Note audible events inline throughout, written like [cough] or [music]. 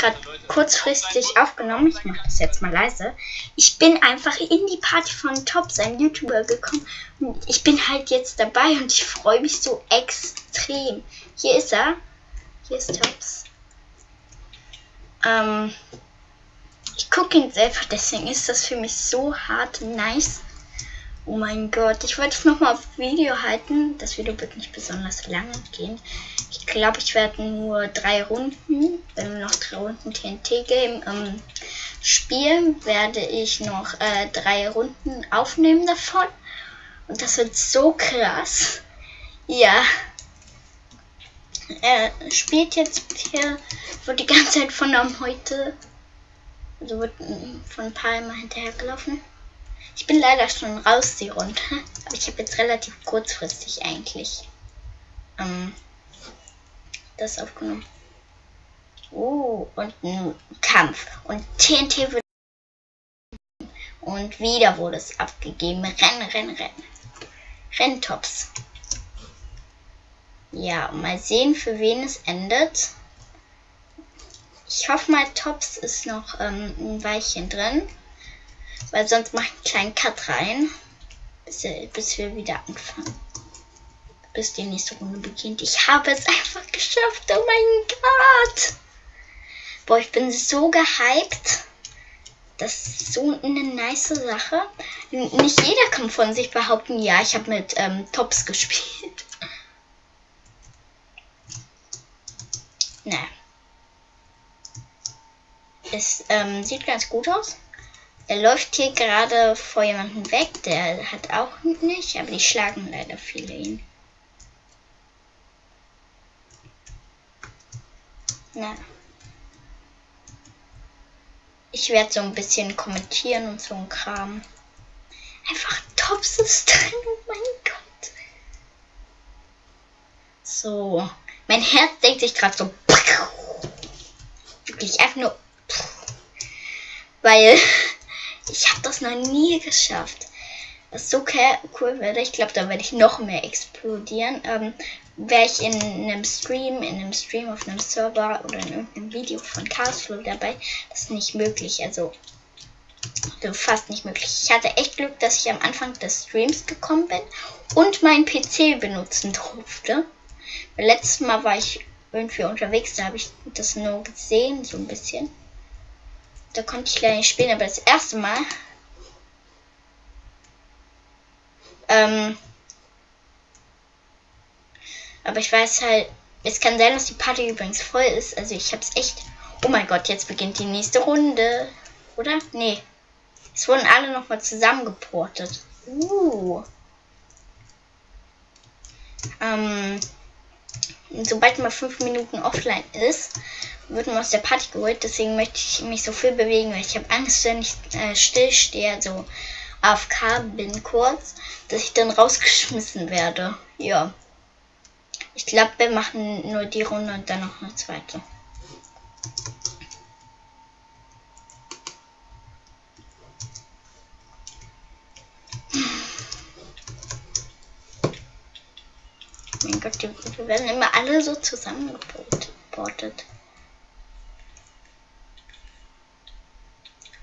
gerade kurzfristig aufgenommen. Ich mache das jetzt mal leise. Ich bin einfach in die Party von Top, sein YouTuber, gekommen. Und ich bin halt jetzt dabei und ich freue mich so extrem. Hier ist er. Hier ist Tops. Ähm, ich gucke ihn selber, deswegen ist das für mich so hart nice. Oh mein Gott, ich wollte es nochmal auf Video halten. Das Video wird nicht besonders lange gehen. Ich glaube, ich werde nur drei Runden, wenn wir noch drei Runden TNT Game ähm, spielen, werde ich noch äh, drei Runden aufnehmen davon. Und das wird so krass. Ja. Er spielt jetzt hier, wird die ganze Zeit von am heute, also wird von ein paar Mal hinterhergelaufen. Ich bin leider schon raus die Runde, [laughs] aber ich habe jetzt relativ kurzfristig eigentlich ähm, das aufgenommen. Oh, und ein Kampf. Und TNT wird. Und wieder wurde es abgegeben. Rennen, rennen, rennen. Renntops. Ja, mal sehen, für wen es endet. Ich hoffe mal, Tops ist noch ähm, ein Weilchen drin. Weil sonst mache ich einen kleinen Cut rein. Bis, bis wir wieder anfangen. Bis die nächste Runde beginnt. Ich habe es einfach geschafft. Oh mein Gott. Boah, ich bin so gehypt. Das ist so eine nice Sache. Nicht jeder kann von sich behaupten, ja, ich habe mit ähm, Tops gespielt. [laughs] Naja. Es ähm, sieht ganz gut aus. Er läuft hier gerade vor jemandem weg, der hat auch nicht, aber die schlagen leider viele ihn. Na. Ich werde so ein bisschen kommentieren und so ein Kram. Einfach Tops ist drin, oh mein Gott. So. Mein Herz denkt sich gerade so. Wirklich einfach nur. Weil ich habe das noch nie geschafft. Was so cool wäre, ich glaube, da werde ich noch mehr explodieren. Ähm, Wäre ich in einem Stream, in einem Stream auf einem Server oder in irgendeinem Video von Chaosflow dabei, das ist nicht möglich. Also, also fast nicht möglich. Ich hatte echt Glück, dass ich am Anfang des Streams gekommen bin und meinen PC benutzen durfte. Letztes Mal war ich irgendwie unterwegs, da habe ich das nur gesehen, so ein bisschen. Da konnte ich leider nicht spielen, aber das erste Mal. Ähm, aber ich weiß halt, es kann sein, dass die Party übrigens voll ist. Also ich habe es echt. Oh mein Gott, jetzt beginnt die nächste Runde. Oder? Nee. Es wurden alle nochmal zusammengeportet. Uh. Ähm, sobald man fünf Minuten offline ist, wird man aus der Party geholt. Deswegen möchte ich mich so viel bewegen, weil ich habe Angst, wenn ich äh, still stehe, so AFK bin kurz, dass ich dann rausgeschmissen werde. Ja. Ich glaube, wir machen nur die Runde und dann noch eine zweite. Mein Gott, die, die werden immer alle so zusammengeportet.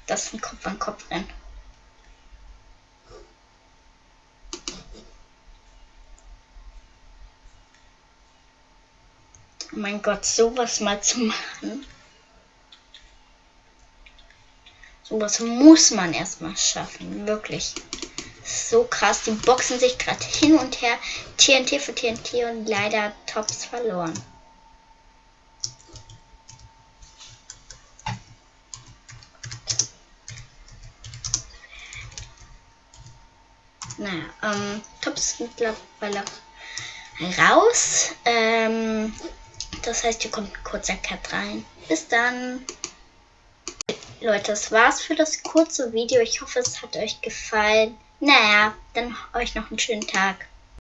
Das ist ein Kopf an Kopf rennen. Oh mein Gott, sowas mal zu machen. Sowas muss man erstmal schaffen, wirklich. So krass, die boxen sich gerade hin und her. TNT für TNT und leider Tops verloren. Naja, ähm, Tops mittlerweile raus. Ähm, das heißt, hier kommt ein kurzer Cut rein. Bis dann. Leute, das war's für das kurze Video. Ich hoffe, es hat euch gefallen. Naja, dann euch noch einen schönen Tag.